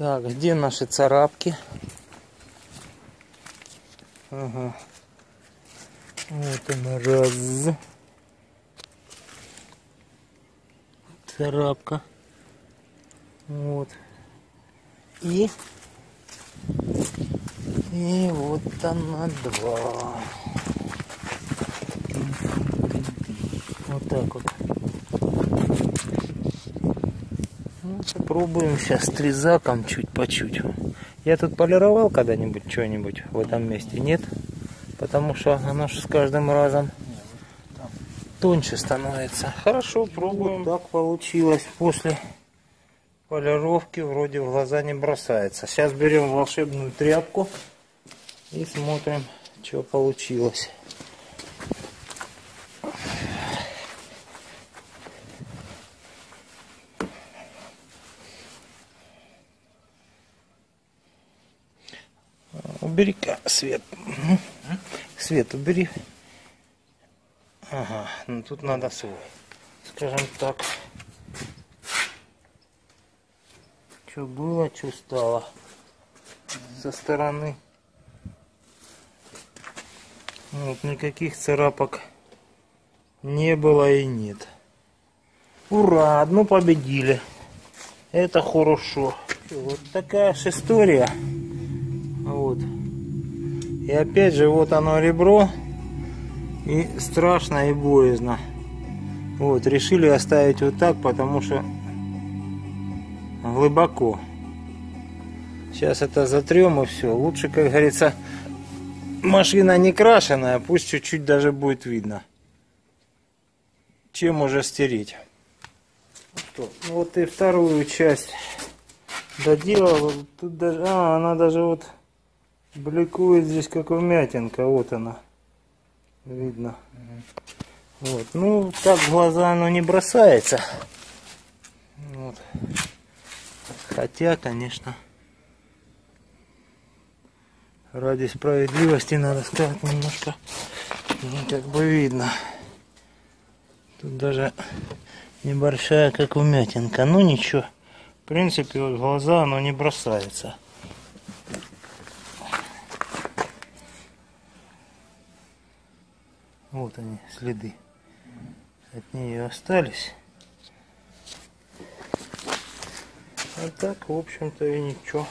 Так, где наши царапки? Ага. Вот она раз. Царапка. Вот. И... И вот она два. Вот так вот. Ну, попробуем сейчас трезаком чуть по чуть. Я тут полировал когда-нибудь что-нибудь в этом месте? Нет? Потому что оно же с каждым разом тоньше становится. Хорошо, пробуем. Вот так получилось после полировки. Вроде в глаза не бросается. Сейчас берем волшебную тряпку и смотрим, что получилось. Убери-ка свет. Свет убери. Ага, ну тут надо свой. Скажем так. Что было, что стало. Со стороны. Вот никаких царапок не было и нет. Ура, одну победили. Это хорошо. Вот такая же история. Вот. И опять же, вот оно ребро. И страшно и боязно. Вот, решили оставить вот так, потому что глубоко. Сейчас это затрем и все. Лучше, как говорится, машина не крашеная, пусть чуть-чуть даже будет видно. Чем уже стереть. Что? Ну вот и вторую часть доделал. Тут даже, а, она даже вот бликует здесь как вмятинка. Вот она. Видно. Вот. Ну, так в глаза оно не бросается. Вот. Хотя, конечно, ради справедливости надо сказать немножко, ну, как бы видно. Тут даже небольшая как вмятинка. Ну ничего. В принципе, вот глаза оно не бросается. Вот они, следы. От нее остались. А так, в общем-то, и ничего.